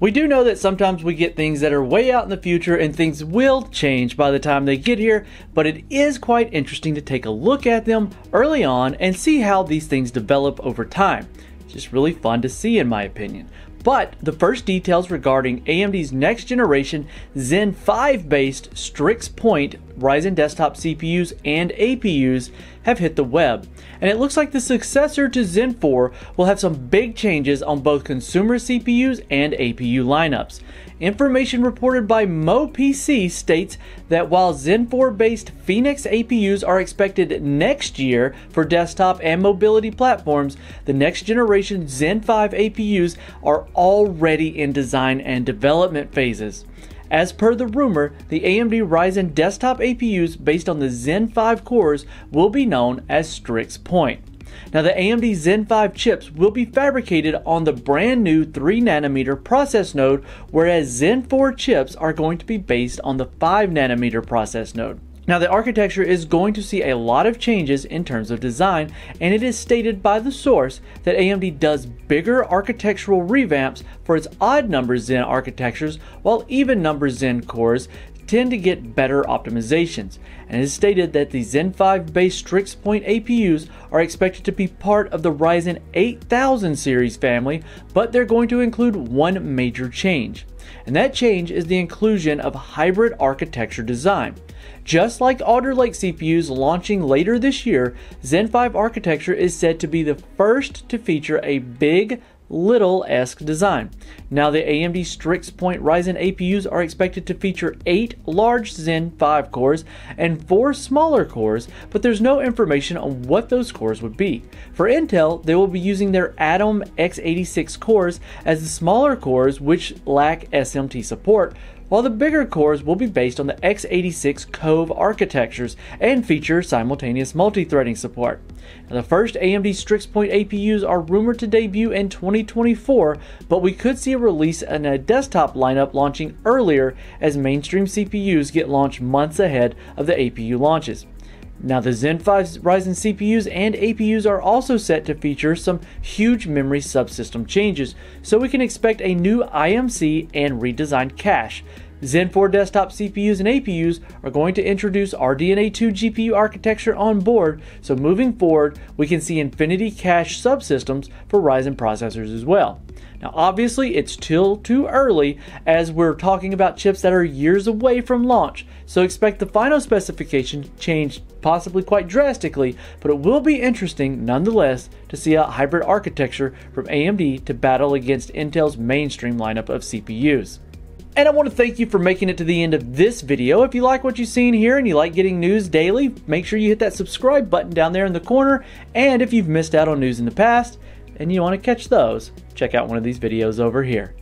We do know that sometimes we get things that are way out in the future and things will change by the time they get here, but it is quite interesting to take a look at them early on and see how these things develop over time. It's just really fun to see in my opinion. But the first details regarding AMD's next generation Zen 5 based Strix Point Ryzen desktop CPUs and APUs have hit the web, and it looks like the successor to Zen 4 will have some big changes on both consumer CPUs and APU lineups. Information reported by MoPC states that while Zen 4 based Phoenix APUs are expected next year for desktop and mobility platforms, the next generation Zen 5 APUs are already in design and development phases. As per the rumor, the AMD Ryzen desktop APUs based on the Zen 5 cores will be known as Strix Point. Now, the AMD Zen 5 chips will be fabricated on the brand new 3nm process node, whereas Zen 4 chips are going to be based on the 5nm process node. Now, the architecture is going to see a lot of changes in terms of design, and it is stated by the source that AMD does bigger architectural revamps for its odd number Zen architectures, while even number Zen cores tend to get better optimizations, and it is stated that the Zen 5 based Strix Point APUs are expected to be part of the Ryzen 8000 series family, but they're going to include one major change. And that change is the inclusion of hybrid architecture design. Just like Alder Lake CPUs launching later this year, Zen 5 architecture is said to be the first to feature a big little-esque design. Now the AMD Strix Point Ryzen APUs are expected to feature 8 large Zen 5 cores and 4 smaller cores, but there's no information on what those cores would be. For Intel, they will be using their Atom x86 cores as the smaller cores which lack SMT support, while the bigger cores will be based on the x86 Cove architectures and feature simultaneous multi-threading support. Now, the first AMD Strix Point APUs are rumored to debut in 2024, but we could see a release in a desktop lineup launching earlier as mainstream CPUs get launched months ahead of the APU launches. Now, the Zen 5 Ryzen CPUs and APUs are also set to feature some huge memory subsystem changes, so we can expect a new IMC and redesigned cache. Zen 4 desktop CPUs and APUs are going to introduce RDNA 2 GPU architecture on board, so moving forward, we can see Infinity Cache subsystems for Ryzen processors as well. Now, obviously, it's still too early as we're talking about chips that are years away from launch, so expect the final specification change possibly quite drastically, but it will be interesting nonetheless to see a hybrid architecture from AMD to battle against Intel's mainstream lineup of CPUs. And I want to thank you for making it to the end of this video. If you like what you've seen here and you like getting news daily, make sure you hit that subscribe button down there in the corner. And if you've missed out on news in the past and you want to catch those, check out one of these videos over here.